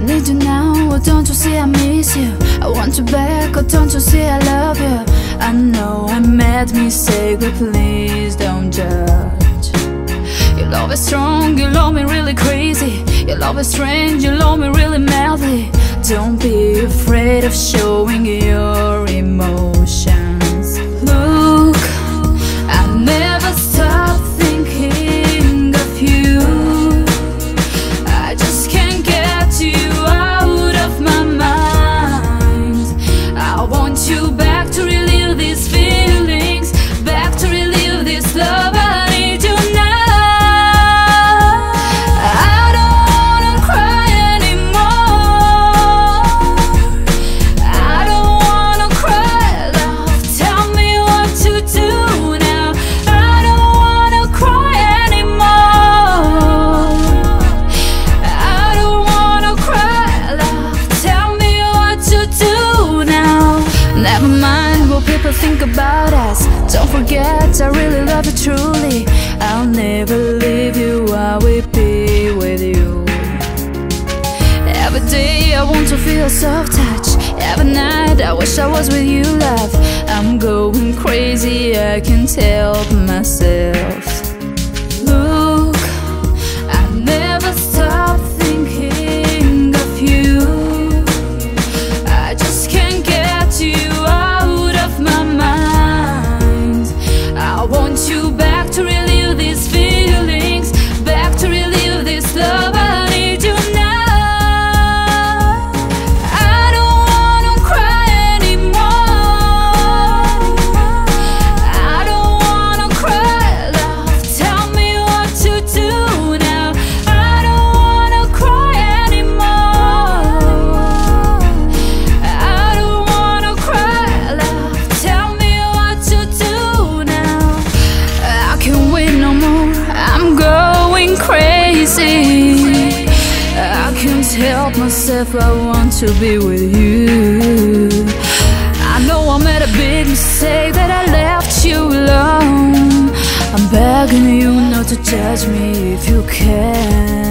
see I don't to say I miss you? I want you back, or don't you see I love you? I know I made mistake, but please don't judge. Your love is strong, you love me really crazy. Your love is strange, you love me really madly. Don't be afraid of showing your emotions. Think about us. Don't forget, I really love you truly. I'll never leave you, I will be with you. Every day I want to feel soft touch. Every night I wish I was with you, love. I'm going crazy, I can't help myself. Help myself. I want to be with you. I know I made a big mistake that I left you alone. I'm begging you not to judge me if you can.